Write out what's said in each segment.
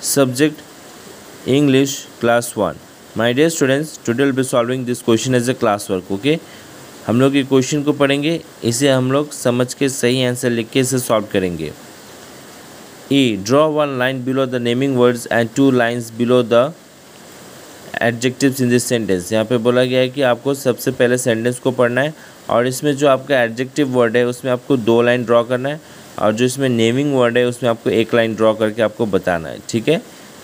subject English class 1 my dear students, today will be solving this question as a class work okay? हम लोग ये question को पढ़ेंगे, इसे हम लोग समझ के सही आंसर लिख के इसे सॉल्व करेंगे। E draw one line below the naming words and two lines below the adjectives in this sentence यहाँ पे बोला गया है कि आपको सबसे पहले सेंटेंस को पढ़ना है और इसमें जो आपका एडजेक्टिव वर्ड है, उसमें आपको दो लाइन ड्रॉ करना है। और जो इसमें नेमिंग वर्ड है, उसमें आपको एक लाइन ड्रॉ करके आपको बताना है, ठीक है?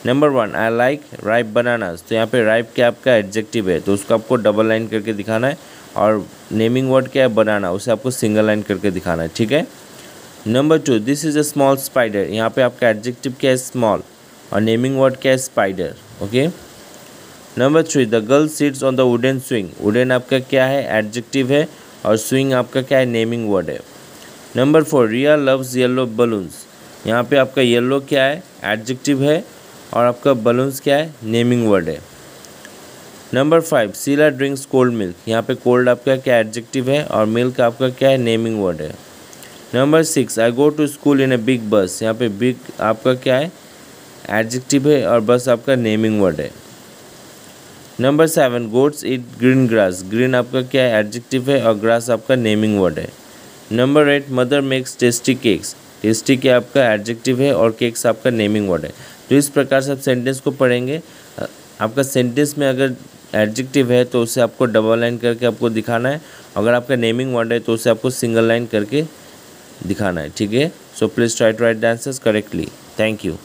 Number one I like ripe bananas तो यहाँ पे राइप क्या आपका एडजेक्टिव है तो उसको आपको डबल लाइन करके दिखाना है और नेमिंग वर्ड क्या है बनाना उसे आपको सिंगल लाइन करके दिखाना है, ठीक है? Number two this is a small spider यहाँ पे आपका एडजेक्टिव क्या है स्मॉल और नेमिंग वर्ड क्या है spider okay number three the girl sits on the wooden swing wooden आपका क्या है एडजेक्टिव है, और स्विंग आपका क्या है नेमिंग वर्ड है। Number four Riya loves yellow balloons यहाँ पे आपका येलो क्या है? एडजेक्टिव है और आपका बलून्स क्या है? नेमिंग वर्ड है। Number five Sheela drinks cold milk यहाँ पे कोल्ड आपका क्या एडजेक्टिव है और मिल्क आपका क्या है? नेमिंग वर्ड है। Number six I go to school in a big bus यहाँ पे बिग आपका क्या है? एडजेक्टिव है और बस आपका नेमिंग वर्ड है। Number seven goats eat green grass green आपका क्या है? एडजेक्टिव है और ग्रास आपका नेमिंग वर्ड है। Number eight mother makes tasty cakes tasty के आपका एडजेक्टिव है और केक्स आपका नेमिंग वर्ड है। तो इस प्रकार से आप सेंटेंस को पढ़ेंगे। आपका सेंटेंस में अगर एडजेक्टिव है तो उसे आपको डबल लाइन करके आपको दिखाना है। अगर आपका नेमिंग वर्ड है तो उसे आपको सिंगल लाइन करके दिखाना है, ठीक है? So please try to write the answers correctly thank you